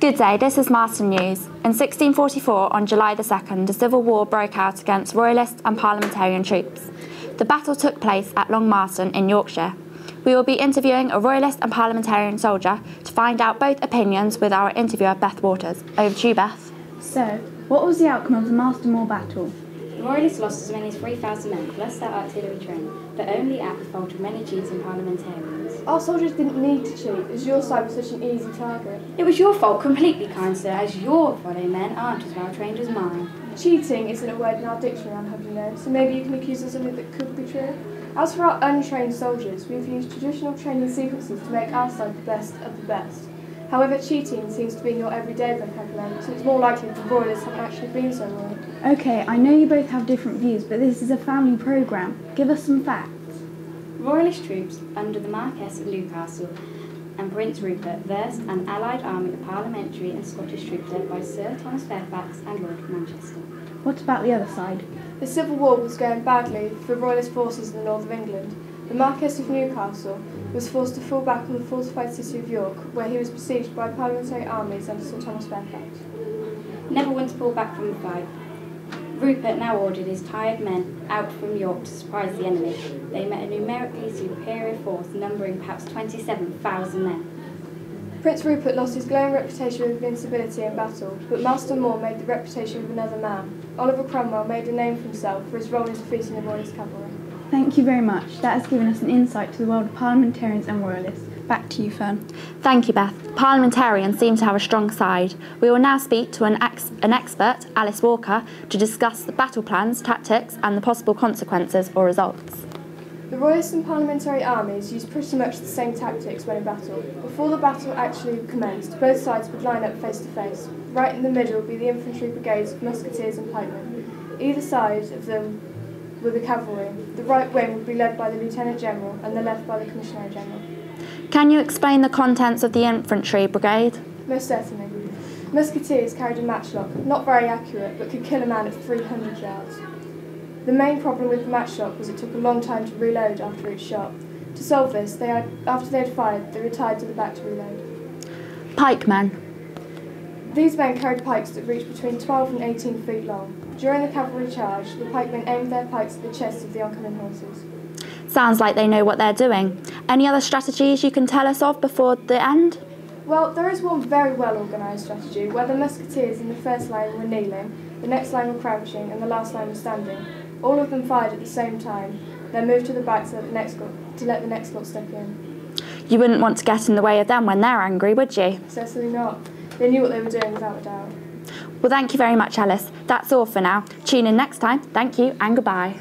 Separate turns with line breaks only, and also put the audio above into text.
Good day, this is Marston News. In 1644, on July the 2nd, a civil war broke out against Royalist and Parliamentarian troops. The battle took place at Long Marston in Yorkshire. We will be interviewing a Royalist and Parliamentarian soldier to find out both opinions with our interviewer Beth Waters. Over to you, Beth.
So, what was the outcome of the Marston Moor battle?
The Royalists lost as many as 3,000 men plus their artillery train, but only at the fault of many cheating parliamentarians.
Our soldiers didn't need to cheat, as your side was such an easy target.
It was your fault completely, kind sir, as your volley men aren't as well trained as mine.
Cheating isn't a word in our dictionary, I'll have you know, so maybe you can accuse us of something that could be true. As for our untrained soldiers, we've used traditional training sequences to make our side the best of the best. However, cheating seems to be your everyday vocabulary, so it's more likely the Royalists haven't actually been so wrong.
Okay, I know you both have different views, but this is a family programme. Give us some facts.
Royalist troops under the Marquess of Newcastle and Prince Rupert versed an allied army of parliamentary and Scottish troops led by Sir Thomas Fairfax and Lord Manchester.
What about the other side?
The Civil War was going badly for Royalist forces in the north of England. The Marquess of Newcastle was forced to fall back on the fortified city of York, where he was besieged by parliamentary armies under Sir Thomas Fairfax.
Never once pulled back from the fight. Rupert now ordered his tired men out from York to surprise the enemy. They met a numerically superior force numbering perhaps 27,000 men.
Prince Rupert lost his glowing reputation of invincibility in battle, but Marston Moor made the reputation of another man. Oliver Cromwell made a name for himself for his role in defeating the Royalist cavalry.
Thank you very much. That has given us an insight to the world of parliamentarians and royalists. Back to you, Fern.
Thank you, Beth. Parliamentarians seem to have a strong side. We will now speak to an, ex- an expert, Alice Walker, to discuss the battle plans, tactics, and the possible consequences or results.
The Royalist and Parliamentary armies used pretty much the same tactics when in battle. Before the battle actually commenced, both sides would line up face to face. Right in the middle would be the infantry brigades of musketeers and pikemen. Either side of them were the cavalry. The right wing would be led by the Lieutenant General and the left by the Commissioner General.
Can you explain the contents of the infantry brigade?
Most certainly. Musketeers carried a matchlock, not very accurate, but could kill a man at 300 yards. The main problem with the matchlock was it took a long time to reload after each shot. To solve this, they had, after they had fired, they retired to the back to reload.
Pikemen.
These men carried pikes that reached between 12 and 18 feet long. During the cavalry charge, the pikemen aimed their pikes at the chests of the oncoming horses.
Sounds like they know what they're doing. Any other strategies you can tell us of before the end?
Well, there is one very well organised strategy where the musketeers in the first line were kneeling, the next line were crouching, and the last line was standing. All of them fired at the same time, then moved to the back to let the next lot, to let the next lot step in.
You wouldn't want to get in the way of them when they're angry, would you?
Certainly not. They knew what they were doing without a doubt.
Well, thank you very much, Alice. That's all for now. Tune in next time. Thank you and goodbye.